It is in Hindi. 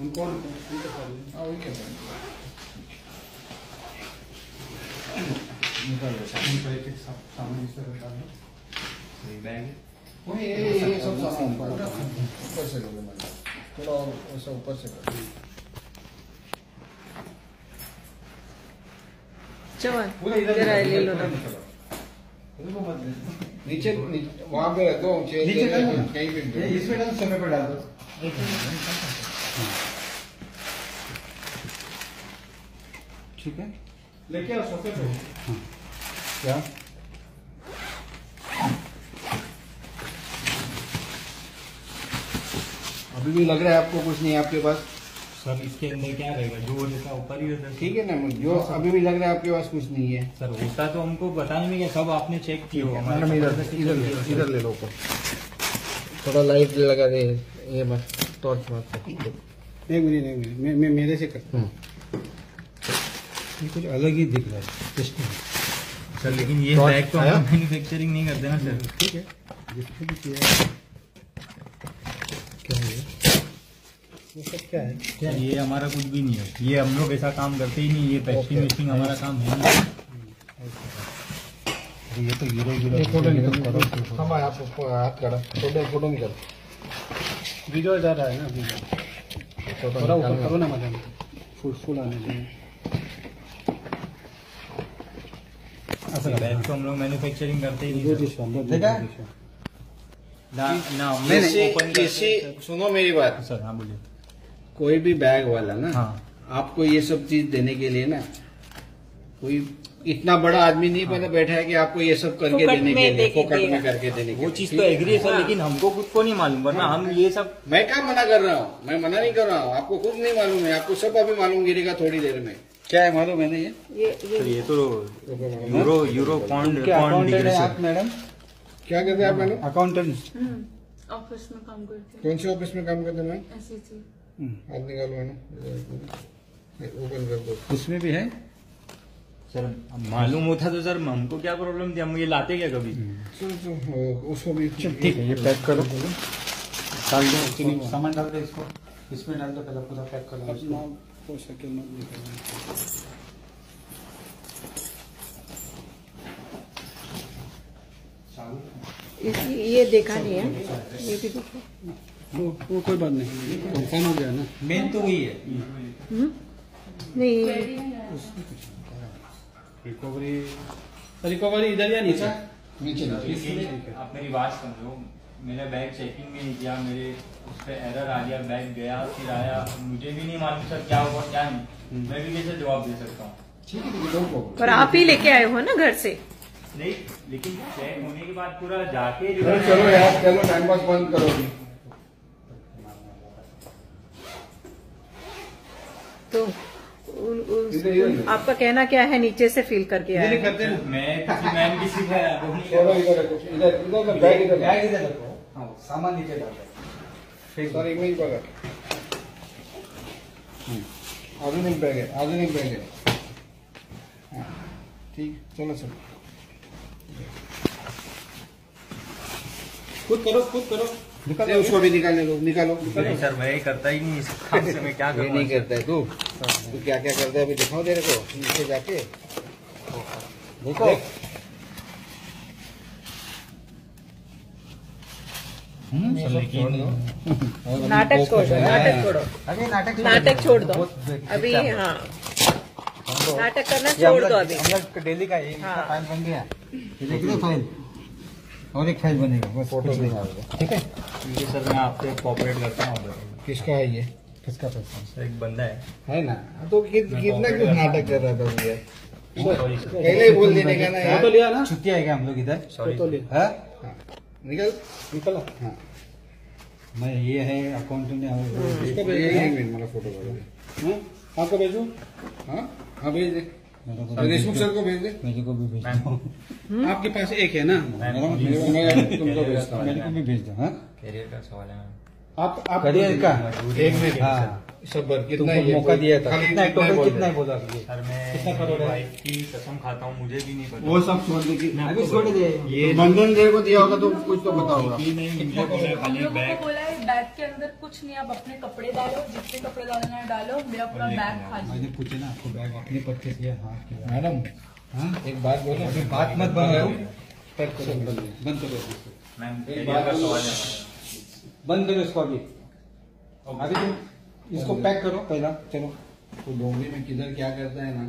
उनको हाँ? उनका सा- सामान इस तरह डाल दो। बैग वही ये सब सामान ऊपर से लोगे मैंने थोड़ा और ऐसा ऊपर से कर। चवन जरा ले लो ना इसको मत दे। नीचे नीचे- वहाँ पे रख नीचे कहीं ये इसमें डाल सोफे पे डाल दो। ठीक है? लेके आओ सोफे पे। क्या? अभी भी लग रहा है आपको कुछ नहीं है आपके पास? सर इसके अंदर क्या रहेगा? जो रहता ऊपर ही रहता ठीक है ना जो अभी भी लग रहा है आपके पास कुछ नहीं है। सर होता तो हमको बताने नहीं कि सब आपने चेक किया हो मैडम इधर इधर ले इधर ले लो ऊपर। थोड़ा लाइट लगा दे ये बस टॉर्च मार एक मिनट एक मिनट मैं मैं मेरे से करता हूँ। ये कुछ अलग ही दिख रहा है टेस्टिंग सर लेकिन ये बैग तो हम मैन्युफैक्चरिंग नहीं करते ना सर। ठीक है। जिसको भी किया है। क्या है ये? ये सब क्या है? सर ये हमारा कुछ भी नहीं है। ये हम लोग ऐसा काम करते ही नहीं ये पेस्टिंग वेस्टिंग हमारा काम है नहीं। ये तो हीरो हीरो ये फ़ोटो निकल। करो। हम आप हाथ करा फ़ोटो फ़ोटो निकल। वीडियो जा रहा है ना वीडियो फ़ोटो थोड़ा ऊपर करो ना मैडम फुल फुल आने दें। बैग तो हम लोग मैन्युफैक्चरिंग करते ही ना ना किसी सुनो मेरी बात। सर हाँ बोलिए। कोई भी बैग वाला ना हाँ। आपको ये सब चीज़ देने के लिए ना कोई इतना बड़ा आदमी नहीं पहले बैठा है कि आपको ये सब करके देने के लिए फोकट में करके देने के वो चीज़ तो एग्री है सर लेकिन हमको खुद को नहीं मालूम वरना हम ये सब मैं क्या मना कर रहा हूँ? मैं मना नहीं कर रहा हूँ। आपको खुद नहीं मालूम है आपको सब अभी मालूम गिरेगा थोड़ी देर में। क्या है मालूम है ना ये ये। सर ये ये तो यूरो यूरो पॉन्ड क्या पॉन्ड डिग्री है आप मैडम? क्या कहते हैं आप मैडम? अकाउंटेंट हम्म, ऑफ़िस में काम करते हैं। कौन से ऑफ़िस में काम करते हैं मैम? ऐसी चीज़ हाथ निकालो मैडम। ओपन कर दो। उसमें भी है? सर मालूम होता तो सर हमको क्या प्रॉब्लम थी? हम ये लाते क्या कभी? चलो, चलो, उसको भी ठीक है ये पैक करो। डाल दो सामान डाल दो इसको। इसमें डाल दो पहले पूरा पैक कर। दो हो मत निकालना ये देखा नहीं है। ये भी देखो। वो वो कोई बात नहीं। कंफर्म हो गया ना। मेन तो वही है। हम्म? नहीं रिकवरी रिकवरी इधर या नीचे? नीचे नीचे। आप मेरी बात समझो। मेरा बैग चेकिंग भी नहीं किया मेरे उस पर एरर आ गया बैग गया फिर आया। मुझे भी नहीं मालूम सर क्या हुआ क्या नहीं। मैं भी कैसे जवाब दे सकता हूँ। पर आप ही लेके आए हो ना घर से? नहीं लेकिन चेक होने के बाद पूरा जाके चलो चलो यार चलो टाइम पास बंद करो तो उन, उन, इधर। आपका कहना क्या है? नीचे से फील करके आए। इधर? करते हैं। मैं किसी मैम किसी का हाँ डाल सर एक मिनट पकड़। आधुनिक बैग है आधुनिक बैग है। हाँ, ठीक चलो सर। खुद करो खुद करो। निकाल। उसको भी निकालने दो निकालो। नहीं सर मैं ये करता ही नहीं इस काम से मैं क्या ये नहीं करता है तू। तू क्या क्या करता है अभी दिखाओ तेरे को नीचे जाके। देखो सर लेकिन नाटक छोड़ दो नाटक छोड़ो अभी नाटक नाटक छोड़ दो अभी हाँ नाटक करना छोड़ दो अभी डेली का हाँ। फ़ाइल बन गया ये देखिए फ़ाइल और एक फ़ाइल बनेगा बस फ़ोटो ठीक है ये सर मैं आपसे कोऑपरेट करता हूँ किसका है ये किसका पैसा एक बंदा है है ना तो कितना क्यों नाटक कर रहा था भैया पहले बोल देने का ना यार लिया ना छुट्टी आएगा हम लोग इधर सॉरी फ़ोटो लिया निकल। निकल। हाँ। मैं ये है अकाउंटेंट इसको भेज। एक मिनट मेरा फ़ोटो भेजो हाँ। आपको भेजू? हाँ? हाँ भेज दे। देशमुख सर को भेज दे। मेरे को भी भेज दो। आपके पास एक है ना? मैं मैं तुमको भेजता हूँ। मेरे को भी भेज दो हाँ। कैरियर का सवाल है आप आप करियर का? एक मिनट। हाँ। सबर कितना मौका दिया था। कितना टोटल कितना? बोला सर मैं कितना करोड़ है? की कसम खाता हूँ मुझे भी नहीं पता। वो सब छोड़ दे कि अभी छोड़ दे। ये बंधन दे को दिया होगा तो कुछ तो कि मुझे बोला खाली बैग। बोला है बैग के अंदर कुछ नहीं आप अपने कपड़े डालो जितने कपड़े डालना है डालो मेरा पूरा बैग खाली। मैंने पूछा ना आपको बैग अपने पत्ते से हाँ? मैडम हाँ? एक बात बोलो अभी बात मत बनाओ पैक करो। बंद करो। मैम एक बात बात सवाल है। बंद करो इसको अभी। अभी तुम इसको पैक करो। पहला चलो। तो डोंगरी में किधर क्या करता है ना?